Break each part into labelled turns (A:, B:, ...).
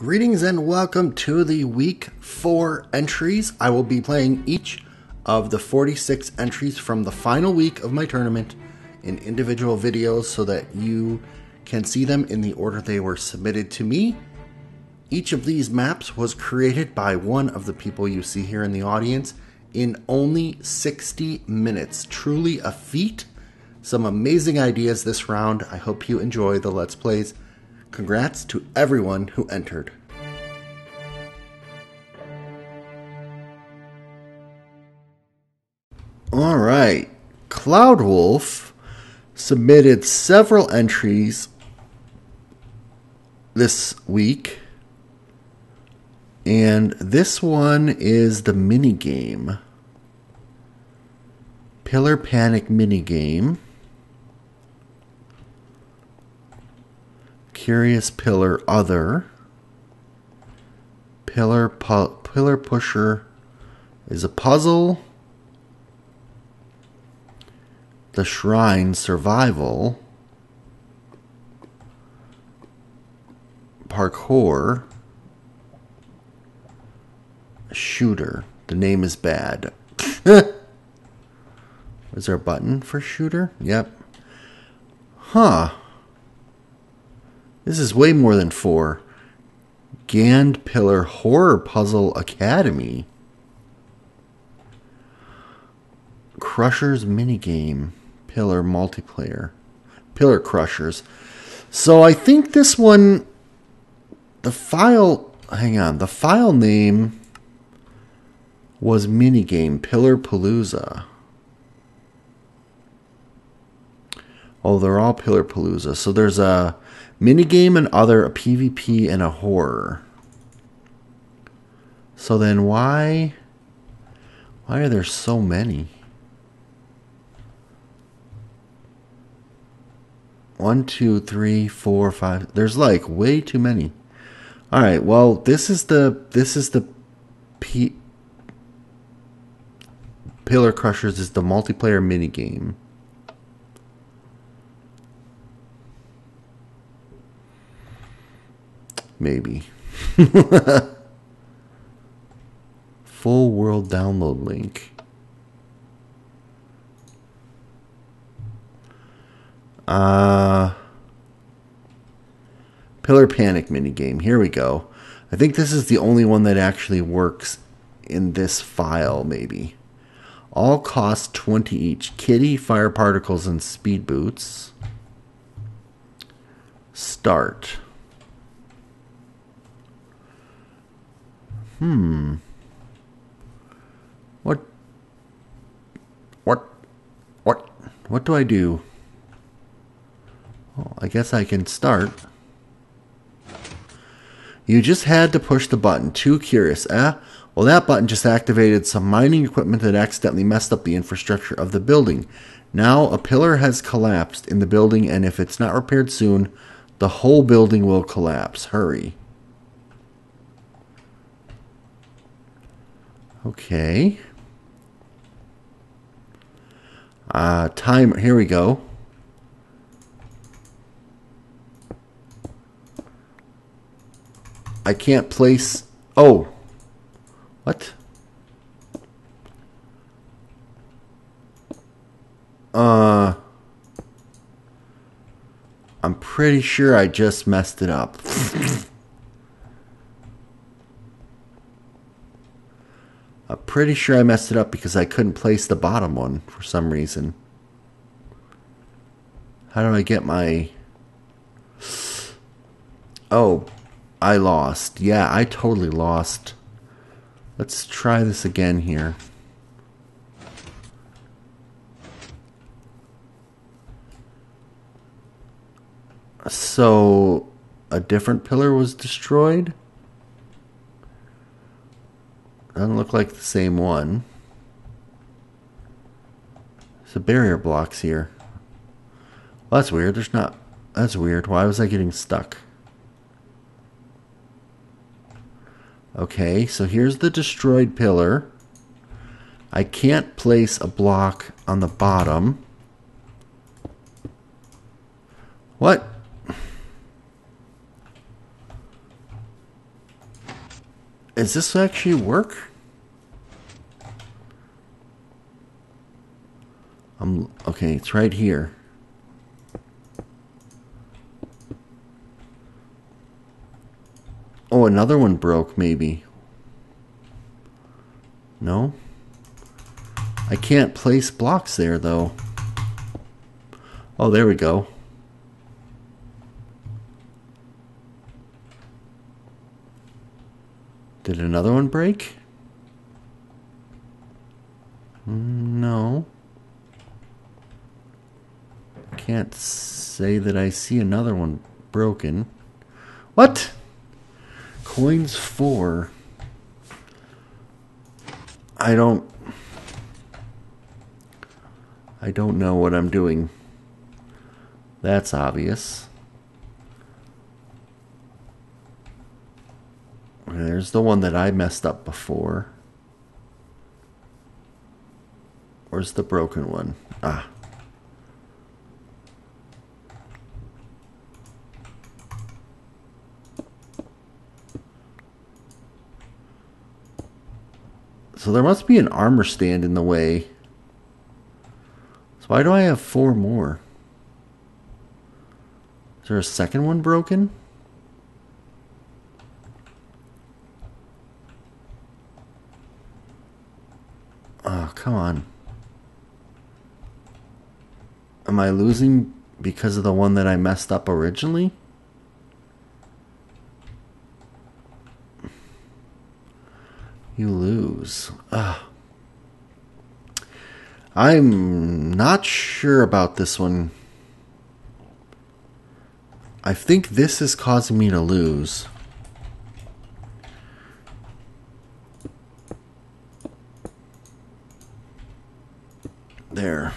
A: Greetings and welcome to the week four entries. I will be playing each of the 46 entries from the final week of my tournament in individual videos so that you can see them in the order they were submitted to me. Each of these maps was created by one of the people you see here in the audience in only 60 minutes. Truly a feat. Some amazing ideas this round. I hope you enjoy the Let's Plays. Congrats to everyone who entered. All right. Cloud Wolf submitted several entries this week. And this one is the mini game. Pillar Panic mini game. Curious Pillar Other. Pillar pu- Pillar Pusher is a puzzle. The Shrine Survival. Parkour. Shooter. The name is bad. is there a button for shooter? Yep. Huh. This is way more than four. Gand Pillar Horror Puzzle Academy. Crushers Minigame. Pillar Multiplayer. Pillar Crushers. So I think this one. The file. Hang on. The file name was Minigame Pillar Palooza. Oh, they're all Pillar Palooza. So there's a minigame and other, a PvP, and a horror. So then why why are there so many? One, two, three, four, five. There's like way too many. All right. Well, this is the this is the P. Pillar Crushers is the multiplayer minigame. Maybe. Full world download link. Uh, Pillar Panic minigame. Here we go. I think this is the only one that actually works in this file, maybe. All cost 20 each. Kitty, fire particles, and speed boots. Start. Hmm. What? What? What? What do I do? Well, I guess I can start. You just had to push the button. Too curious, eh? Well, that button just activated some mining equipment that accidentally messed up the infrastructure of the building. Now, a pillar has collapsed in the building, and if it's not repaired soon, the whole building will collapse. Hurry. Okay. Uh, time, here we go. I can't place, oh, what? Uh, I'm pretty sure I just messed it up. I'm pretty sure I messed it up because I couldn't place the bottom one for some reason. How do I get my... Oh, I lost. Yeah, I totally lost. Let's try this again here. So, a different pillar was destroyed? Doesn't look like the same one. A barrier blocks here. Well, that's weird. There's not... That's weird. Why was I getting stuck? Okay, so here's the destroyed pillar. I can't place a block on the bottom. What? Does this actually work? I'm okay, it's right here. Oh, another one broke maybe. No? I can't place blocks there though. Oh, there we go. Did another one break? No. Can't say that I see another one broken. What? Coins four. I don't. I don't know what I'm doing. That's obvious. There's the one that I messed up before. Where's the broken one? Ah. So there must be an armor stand in the way. So why do I have four more? Is there a second one broken? Oh, come on. Am I losing because of the one that I messed up originally? You lose. Ugh. I'm not sure about this one. I think this is causing me to lose. There.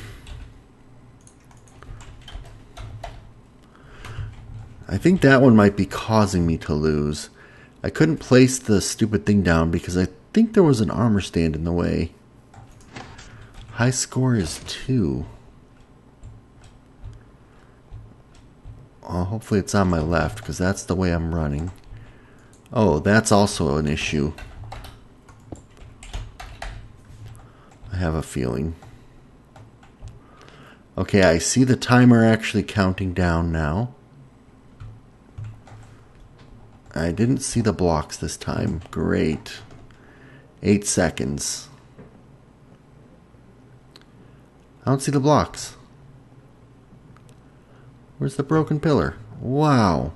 A: I think that one might be causing me to lose. I couldn't place the stupid thing down because I think there was an armor stand in the way. High score is 2. Well, hopefully it's on my left because that's the way I'm running. Oh, that's also an issue. I have a feeling. Okay, I see the timer actually counting down now. I didn't see the blocks this time. Great. Eight seconds. I don't see the blocks. Where's the broken pillar? Wow.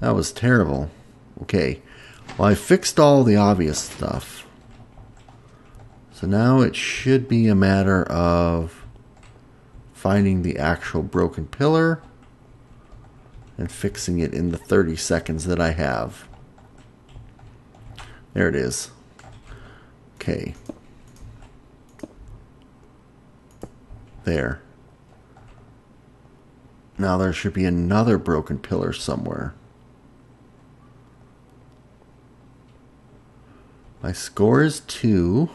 A: That was terrible. Okay. Well, I fixed all the obvious stuff. So now it should be a matter of finding the actual broken pillar and fixing it in the 30 seconds that I have. There it is. Okay. There. Now there should be another broken pillar somewhere. My score is 2.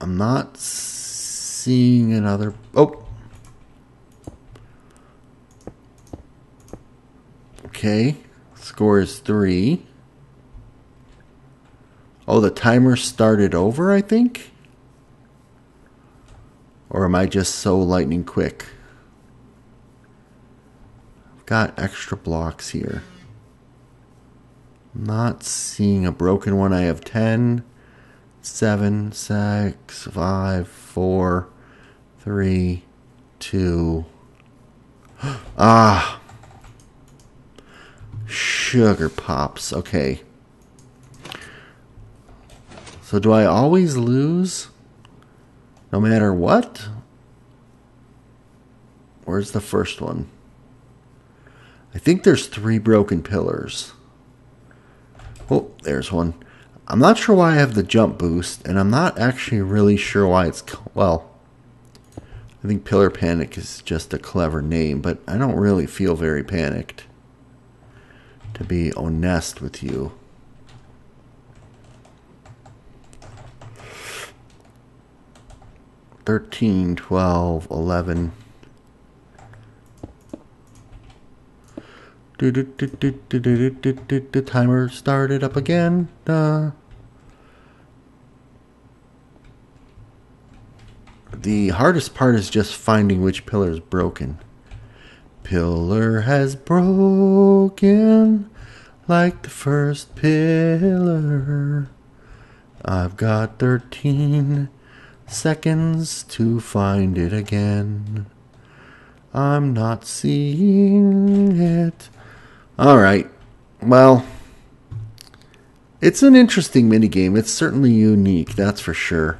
A: I'm not seeing another... Oh! Okay. Score is 3. Oh, the timer started over, I think? Or am I just so lightning quick? I've got extra blocks here. Not seeing a broken one. I have 10, 7, 6, 5, 4, 3, 2. Ah! Sugar pops. Okay. So do I always lose? No matter what? Where's the first one? I think there's three broken pillars. Oh, there's one. I'm not sure why I have the jump boost, and I'm not actually really sure why it's... Well, I think Pillar Panic is just a clever name, but I don't really feel very panicked. To be honest with you. 13, 12, 11, The timer started up again. The hardest part is just finding which pillar is broken. Pillar has broken like the first pillar. I've got 13 seconds to find it again. I'm not seeing it. All right. Well, it's an interesting minigame. It's certainly unique, that's for sure.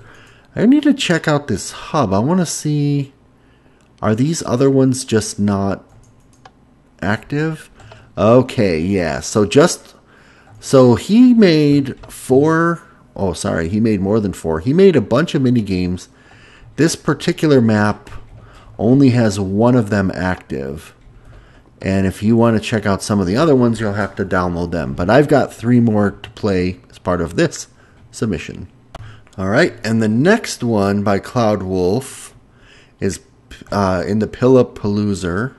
A: I need to check out this hub. I want to see are these other ones just not active? Okay, yeah. So just so he made four oh sorry, he made more than four. He made a bunch of mini games. This particular map only has one of them active. And if you want to check out some of the other ones, you'll have to download them. But I've got three more to play as part of this submission. All right, and the next one by Cloud Wolf is uh, in the Pillapalooza.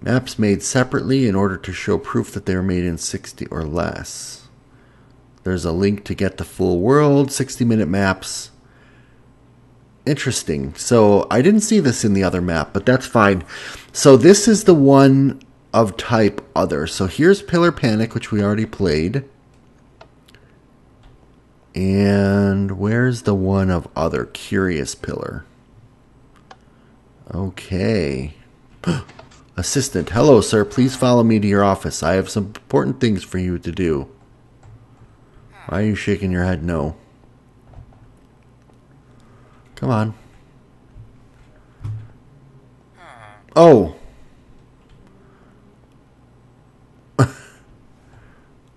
A: Maps made separately in order to show proof that they were made in 60 or less. There's a link to get the full world, 60 minute maps. Interesting. So I didn't see this in the other map, but that's fine. So this is the one of type other. So here's Pillar Panic, which we already played. And where's the one of other Curious Pillar? Okay. Assistant, hello, sir. Please follow me to your office. I have some important things for you to do. Why are you shaking your head no? Come on. Oh. well,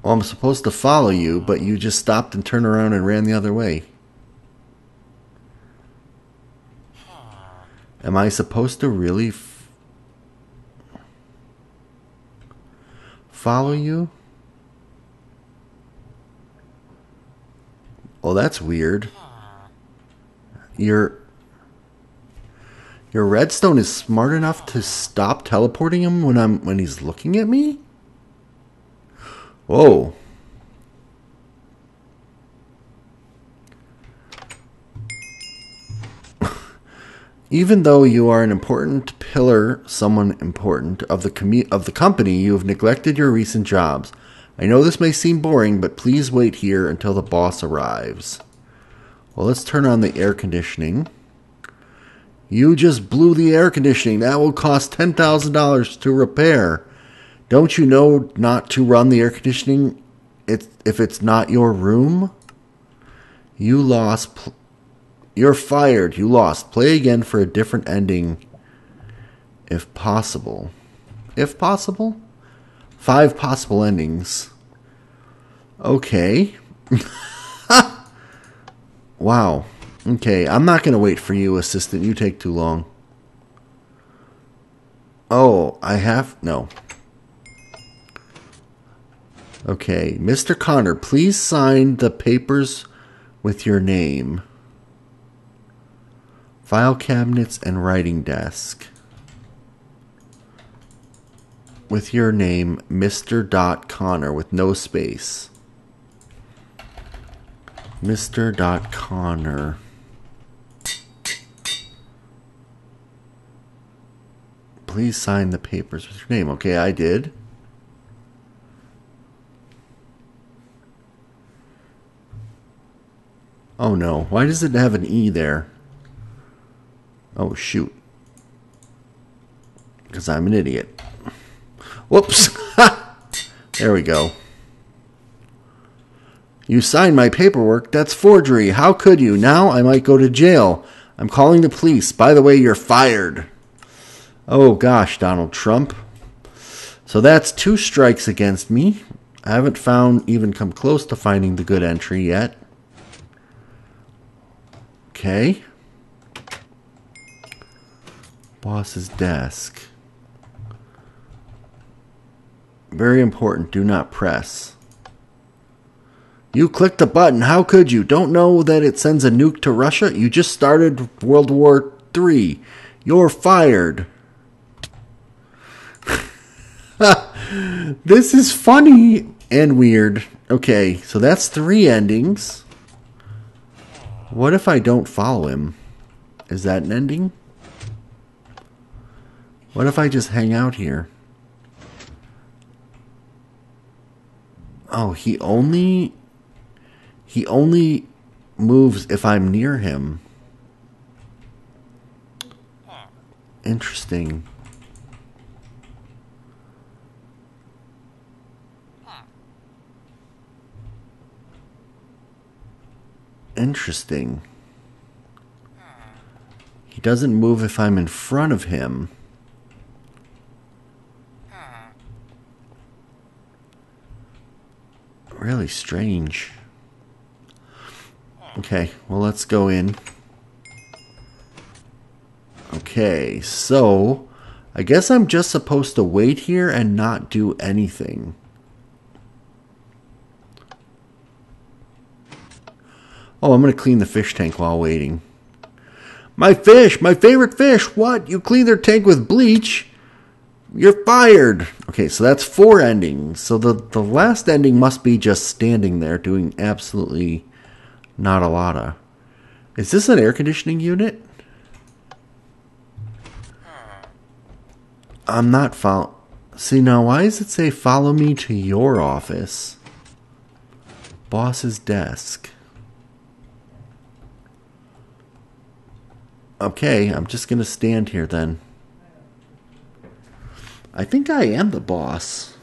A: I'm supposed to follow you, but you just stopped and turned around and ran the other way. Am I supposed to really follow you? Oh, that's weird. Your your redstone is smart enough to stop teleporting him when I'm when he's looking at me? Whoa. Even though you are an important pillar, someone important of the commu- of the company, you have neglected your recent jobs. I know this may seem boring, but please wait here until the boss arrives. Well, let's turn on the air conditioning. You just blew the air conditioning. That will cost $10,000 to repair. Don't you know not to run the air conditioning if it's not your room? You lost. You're fired. You lost. Play again for a different ending if possible. If possible? Five possible endings. Okay. Wow. Okay, I'm not going to wait for you, assistant. You take too long. Oh, I have. No. Okay, Mr. Connor, please sign the papers with your name. File cabinets and writing desk. With your name, Mr. Dot Connor, with no space. Mr. Dot Connor. Please sign the papers with your name. Okay, I did. Oh no, why does it have an E there? Oh shoot. Because I'm an idiot. Whoops. there we go. You signed my paperwork. That's forgery. How could you? Now I might go to jail. I'm calling the police. By the way, you're fired. Oh gosh, Donald Trump. So that's two strikes against me. I haven't found even come close to finding the good entry yet. Okay. Boss's desk. Very important. Do not press. You clicked the button. How could you? Don't know that it sends a nuke to Russia? You just started World War III. You're fired. this is funny and weird. Okay, so that's three endings. What if I don't follow him? Is that an ending? What if I just hang out here? Oh, he only he only moves if I'm near him. Interesting. Interesting. He doesn't move if I'm in front of him. Really strange. Okay, well, let's go in. Okay, so I guess I'm just supposed to wait here and not do anything. Oh, I'm going to clean the fish tank while waiting. My fish, my favorite fish. What? You clean their tank with bleach? You're fired. Okay, so that's four endings. So the, the last ending must be just standing there doing absolutely not a lot of. Is this an air conditioning unit? Hmm. I'm not follow. See now, why does it say follow me to your office? Boss's desk. Okay, I'm just gonna stand here then. I think I am the boss.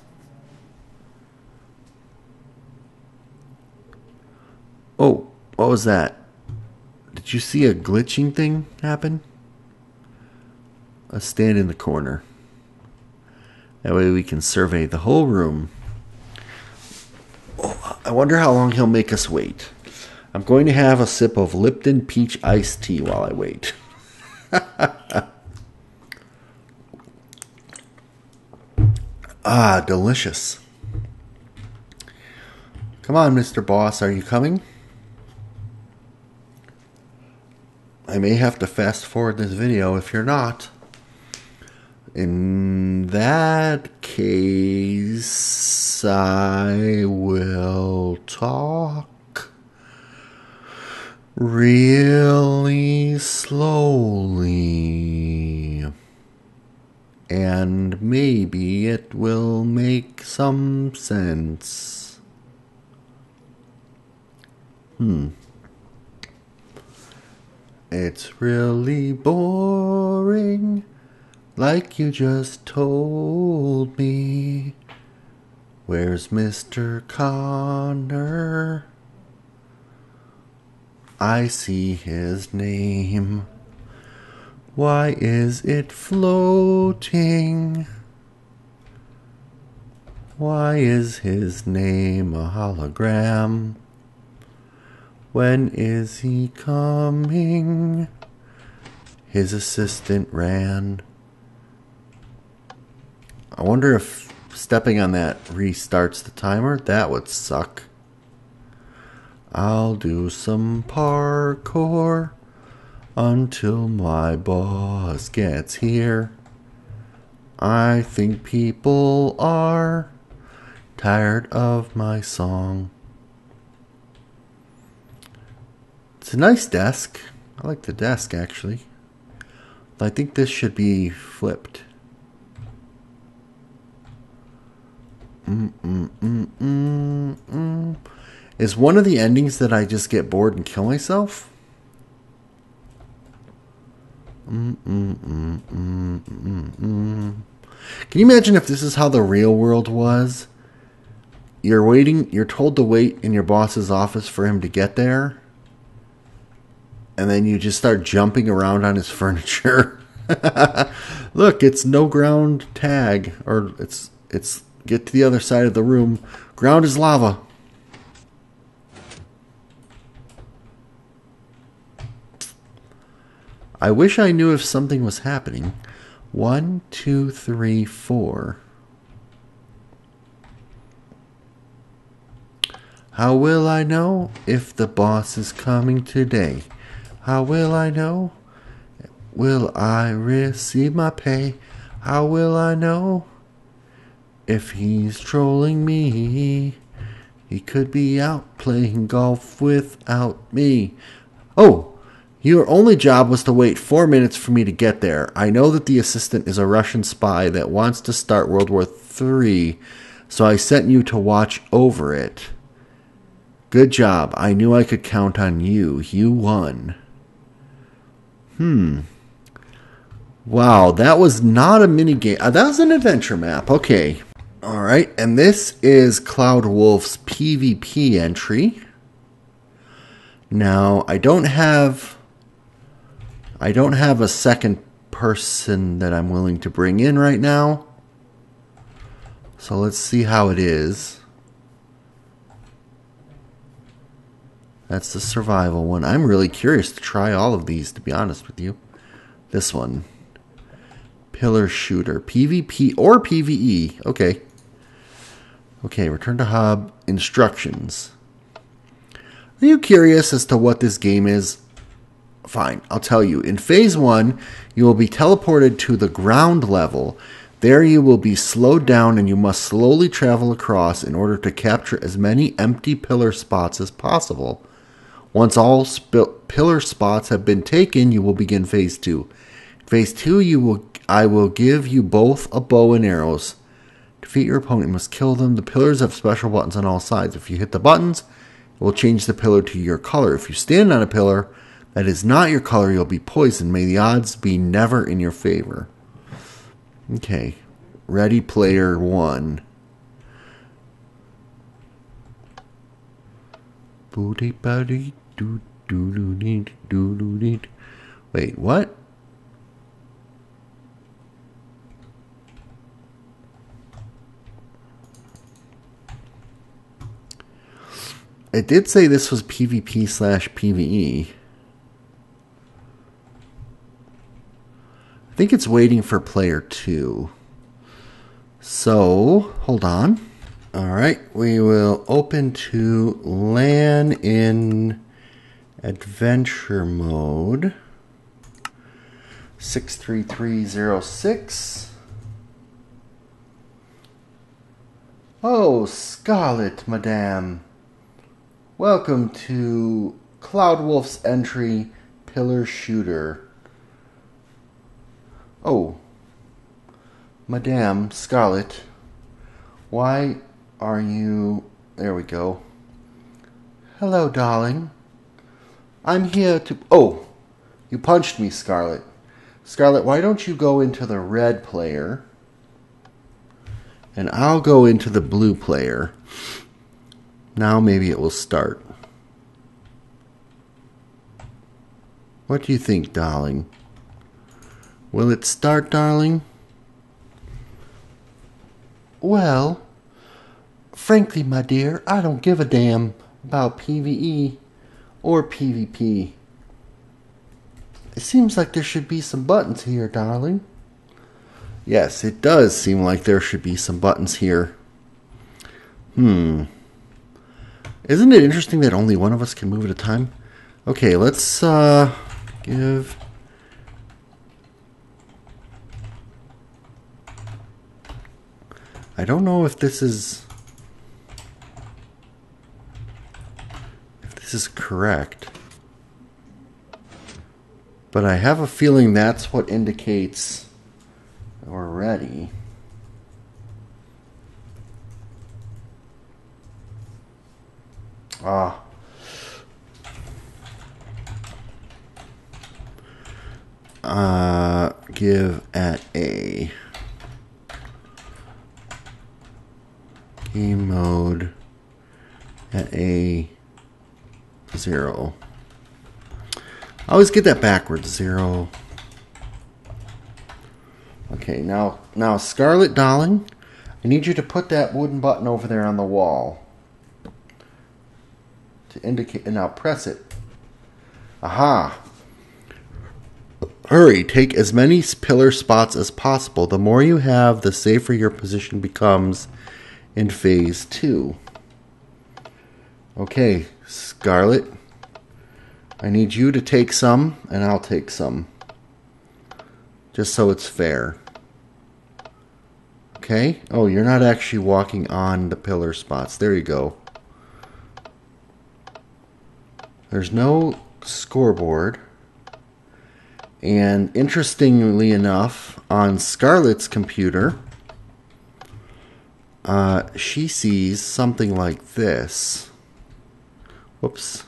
A: Oh, what was that? Did you see a glitching thing happen? Let's stand in the corner. That way we can survey the whole room. Oh, I wonder how long he'll make us wait. I'm going to have a sip of Lipton peach iced tea while I wait. ah, delicious. Come on, Mr. Boss, are you coming? I may have to fast forward this video if you're not. In that case, I will talk really slowly. And maybe it will make some sense. Hmm. It's really boring like you just told me. Where's Mr. Connor? I see his name. Why is it floating? Why is his name a hologram? When is he coming? His assistant ran. I wonder if stepping on that restarts the timer. That would suck. I'll do some parkour until my boss gets here. I think people are tired of my song. It's a nice desk. I like the desk actually. I think this should be flipped. Mm, mm, mm, Is one of the endings that I just get bored and kill myself? Can you imagine if this is how the real world was? You're waiting, you're told to wait in your boss's office for him to get there, and then you just start jumping around on his furniture. Look, it's no ground tag, or it's it's Get to the other side of the room. Ground is lava. I wish I knew if something was happening. One, two, three, four. How will I know if the boss is coming today? How will I know? Will I receive my pay? How will I know? If he's trolling me, he could be out playing golf without me. Oh, your only job was to wait four minutes for me to get there. I know that the assistant is a Russian spy that wants to start World War III, so I sent you to watch over it. Good job. I knew I could count on you. You won. Hmm. Wow, that was not a mini game. Uh, that was an adventure map. Okay. All right, and this is Cloud Wolf's PvP entry. Now, I don't have I don't have a second person that I'm willing to bring in right now. So let's see how it is. That's the survival one. I'm really curious to try all of these, to be honest with you. This one. Pillar Shooter. PvP or PvE. Okay. Okay, return to hub. Instructions. Are you curious as to what this game is? Fine, I'll tell you. In phase one, you will be teleported to the ground level. There you will be slowed down and you must slowly travel across in order to capture as many empty pillar spots as possible. Once all sp- pillar spots have been taken, you will begin phase two. Phase two, you will I will give you both a bow and arrows. Defeat your opponent, you must kill them. The pillars have special buttons on all sides. If you hit the buttons, it will change the pillar to your color. If you stand on a pillar that is not your color, you'll be poisoned. May the odds be never in your favor. Okay. Ready player one. Wait, what? It did say this was PvP slash PvE. I think it's waiting for player two. So, hold on. All right, we will open to LAN in adventure mode. 63306. Oh, Scarlet, madame. Welcome to Cloud Wolf's entry, Pillar Shooter. Oh, Madame Scarlet, why are you. There we go. Hello, darling. I'm here to. Oh, you punched me, Scarlet. Scarlet, why don't you go into the red player? And I'll go into the blue player. Now maybe it will start. What do you think, darling? Will it start, darling? Well, frankly, my dear, I don't give a damn about PvE or PvP. It seems like there should be some buttons here, darling. Yes, it does seem like there should be some buttons here. Hmm. Isn't it interesting that only one of us can move at a time? Okay, let's uh, give... I don't know if this is... If this is correct. But I have a feeling that's what indicates we're ready. Ah. Uh, give at A. Game mode at A zero. I always get that backwards. Zero. Okay, now now Scarlet Darling, I need you to put that wooden button over there on the wall to indicate, and now press it. Aha! Hurry, take as many pillar spots as possible. The more you have, the safer your position becomes in phase two. Okay, Scarlet, I need you to take some, and I'll take some. Just so it's fair. Okay. Oh, you're not actually walking on the pillar spots. There you go. There's no scoreboard. And interestingly enough, on Scarlett's computer, uh, she sees something like this. Whoops.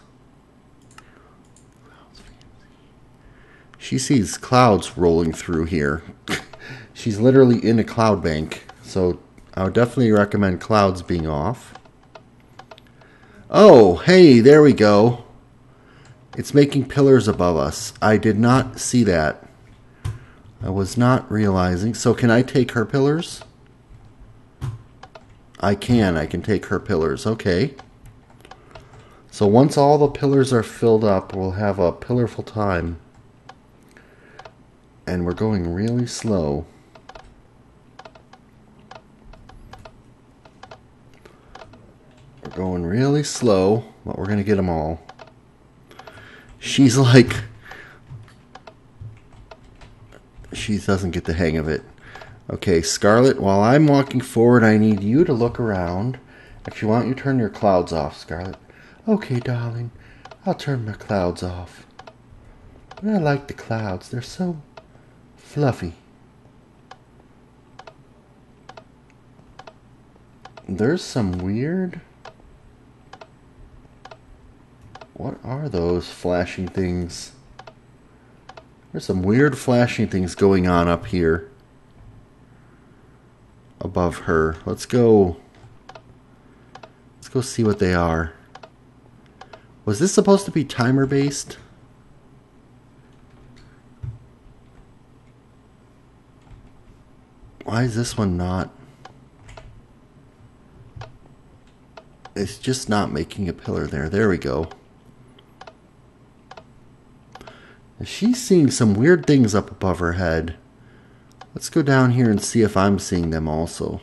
A: She sees clouds rolling through here. She's literally in a cloud bank, so I would definitely recommend clouds being off. Oh, hey, there we go. It's making pillars above us. I did not see that. I was not realizing. So can I take her pillars? I can. I can take her pillars. Okay. So once all the pillars are filled up, we'll have a pillarful time. And we're going really slow. We're going really slow, but we're going to get them all she's like she doesn't get the hang of it. Okay, Scarlet, while I'm walking forward, I need you to look around. If you want, you turn your clouds off, Scarlet. Okay, darling. I'll turn my clouds off. I like the clouds. They're so fluffy. There's some weird What are those flashing things? There's some weird flashing things going on up here. Above her. Let's go. Let's go see what they are. Was this supposed to be timer based? Why is this one not? It's just not making a pillar there. There we go. She's seeing some weird things up above her head. Let's go down here and see if I'm seeing them also.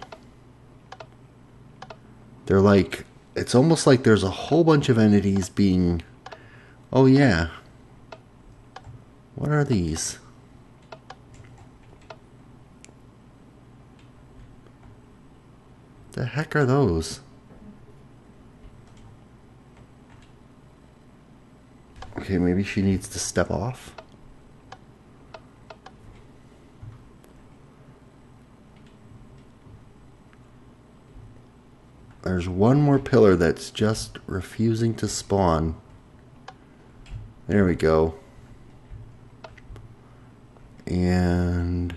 A: They're like, it's almost like there's a whole bunch of entities being, oh yeah. What are these? The heck are those? Okay, maybe she needs to step off. There's one more pillar that's just refusing to spawn. There we go. And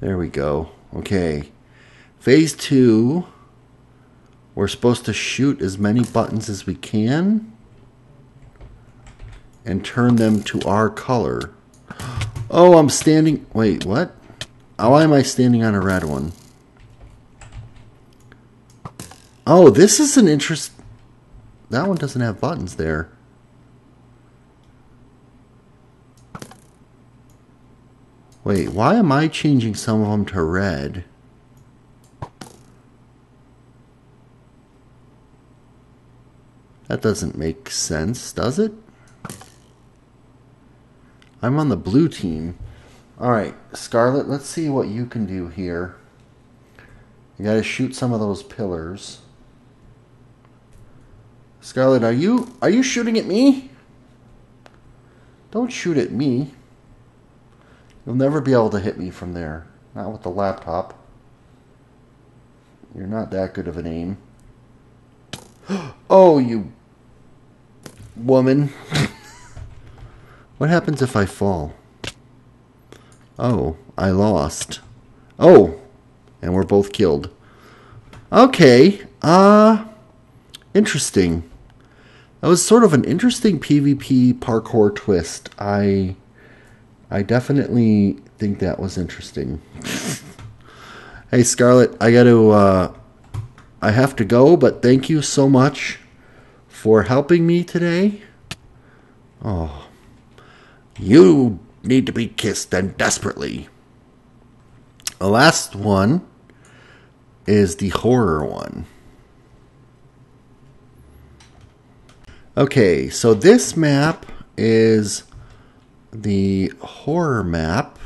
A: there we go. Okay. Phase two. We're supposed to shoot as many buttons as we can and turn them to our color. Oh, I'm standing... Wait, what? Oh, why am I standing on a red one? Oh, this is an interest... That one doesn't have buttons there. Wait, why am I changing some of them to red? That doesn't make sense, does it? I'm on the blue team. Alright, Scarlet, let's see what you can do here. You gotta shoot some of those pillars. Scarlet, are you are you shooting at me? Don't shoot at me. You'll never be able to hit me from there. Not with the laptop. You're not that good of an aim. Oh, you woman. What happens if I fall? Oh, I lost. Oh, and we're both killed. Okay, uh, interesting. That was sort of an interesting PvP parkour twist. I, I definitely think that was interesting. hey, Scarlet, I got to, uh, I have to go, but thank you so much for helping me today. Oh. You need to be kissed and desperately. The last one is the horror one. Okay, so this map is the horror map.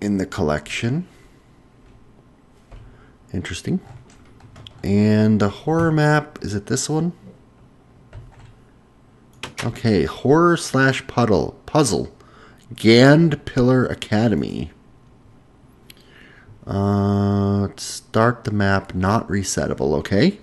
A: in the collection. Interesting. And the horror map, is it this one? Okay, horror slash puddle puzzle. Gand Pillar Academy. Uh, start the map, not resettable, okay?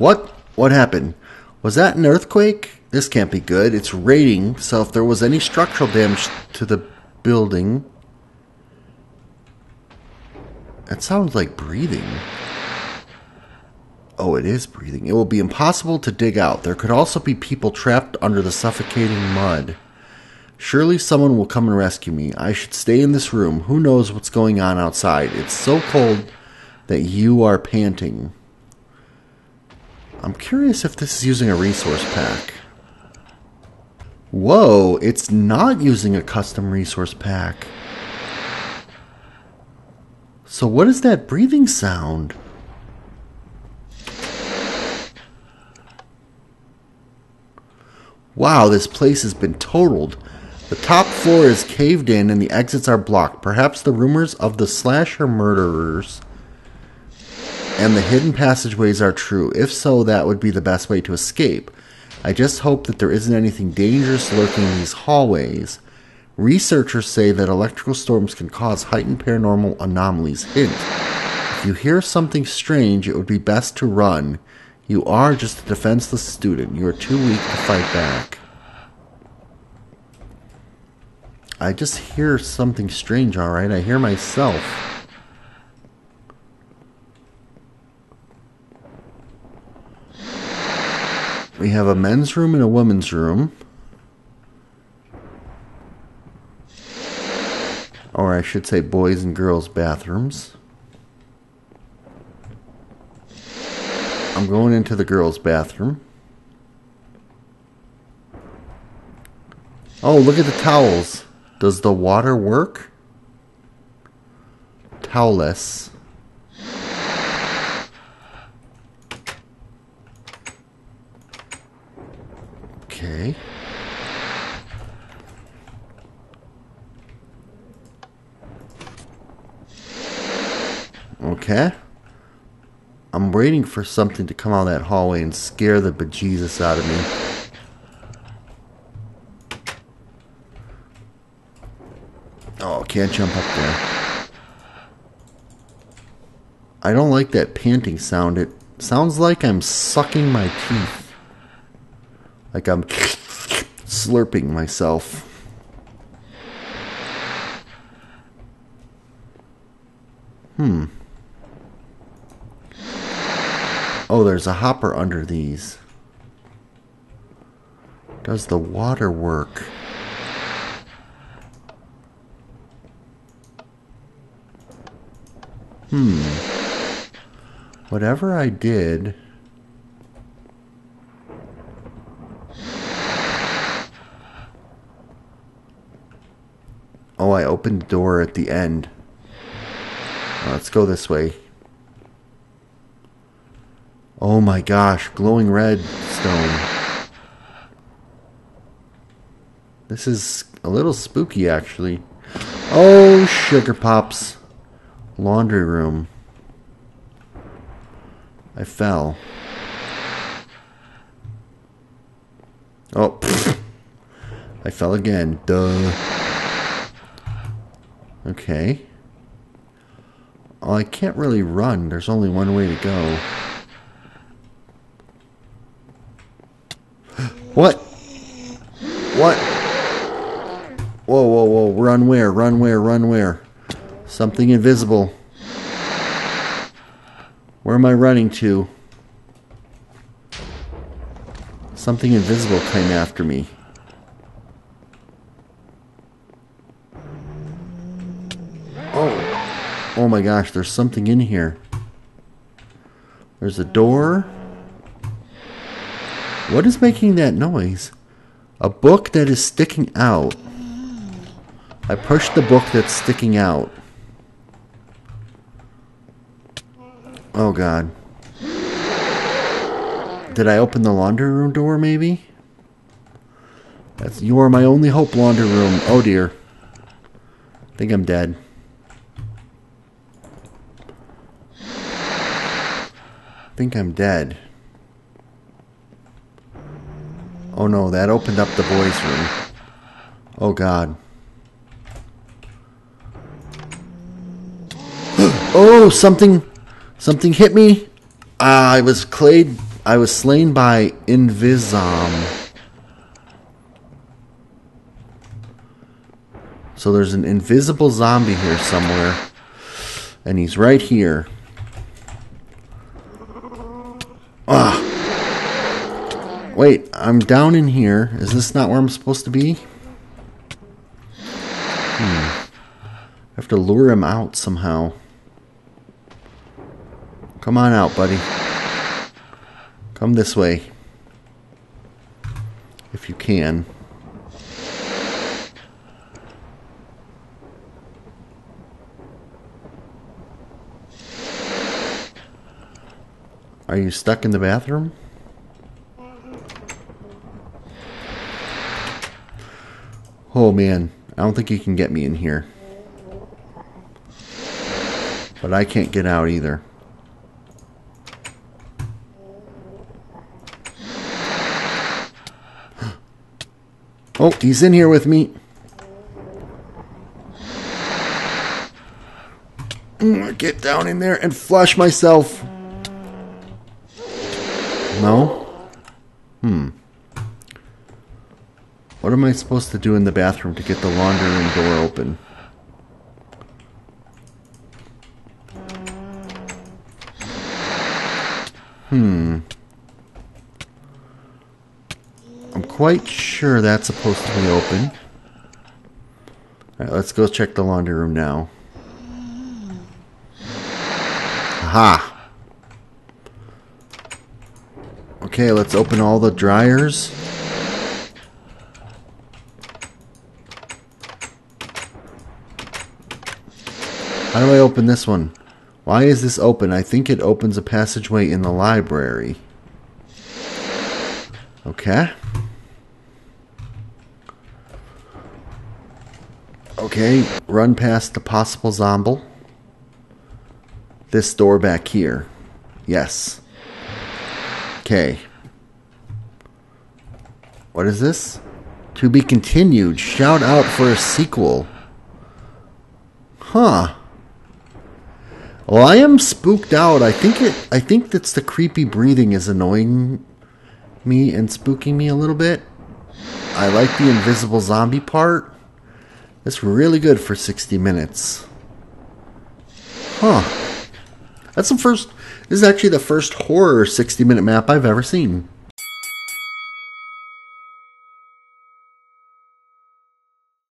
A: What? What happened? Was that an earthquake? This can't be good. It's rating, so if there was any structural damage to the building. It sounds like breathing. Oh, it is breathing. It will be impossible to dig out. There could also be people trapped under the suffocating mud. Surely someone will come and rescue me. I should stay in this room. Who knows what's going on outside? It's so cold that you are panting. I'm curious if this is using a resource pack. Whoa, it's not using a custom resource pack. So what is that breathing sound? Wow, this place has been totaled. The top floor is caved in and the exits are blocked. Perhaps the rumors of the slasher murderers and the hidden passageways are true. If so, that would be the best way to escape. I just hope that there isn't anything dangerous lurking in these hallways. Researchers say that electrical storms can cause heightened paranormal anomalies. Hint if you hear something strange, it would be best to run. You are just a defenseless student. You are too weak to fight back. I just hear something strange, alright? I hear myself. We have a men's room and a women's room. Or I should say boys and girls bathrooms. I'm going into the girls' bathroom. Oh, look at the towels. Does the water work? Towelless. Okay. Okay. I'm waiting for something to come out of that hallway and scare the bejesus out of me. Oh, can't jump up there. I don't like that panting sound. It sounds like I'm sucking my teeth. Like I'm slurping myself. Hmm. Oh, there's a hopper under these. Does the water work? Hmm. Whatever I did... Opened the door at the end. Uh, let's go this way. Oh my gosh, glowing red stone. This is a little spooky actually. Oh, sugar pops. Laundry room. I fell. Oh, pfft. I fell again. Duh. Okay. Oh, I can't really run. There's only one way to go. What? What? Whoa, whoa, whoa. Run where? Run where? Run where? Something invisible. Where am I running to? Something invisible came after me. Oh. Oh my gosh, there's something in here. There's a door. What is making that noise? A book that is sticking out. I pushed the book that's sticking out. Oh god. Did I open the laundry room door maybe? That's you are my only hope, laundry room. Oh dear. I think I'm dead. Think I'm dead. Oh no, that opened up the boys' room. Oh god. oh, something something hit me. Uh, I was clayed I was slain by Invisom. So there's an invisible zombie here somewhere. And he's right here. Ah. Wait, I'm down in here. Is this not where I'm supposed to be? Hmm. I have to lure him out somehow. Come on out, buddy. Come this way. If you can. Are you stuck in the bathroom? Oh man, I don't think you can get me in here. But I can't get out either. Oh, he's in here with me. Mm, get down in there and flush myself. No? Hmm. What am I supposed to do in the bathroom to get the laundry room door open? Hmm. I'm quite sure that's supposed to be open. Alright, let's go check the laundry room now. Aha! Okay, let's open all the dryers. How do I open this one? Why is this open? I think it opens a passageway in the library. Okay. Okay, run past the possible zombie. This door back here. Yes. Okay. What is this? To be continued. Shout out for a sequel. Huh. Well, I am spooked out. I think it. I think that's the creepy breathing is annoying me and spooking me a little bit. I like the invisible zombie part. It's really good for 60 minutes. Huh. That's the first. This is actually the first horror 60 minute map I've ever seen.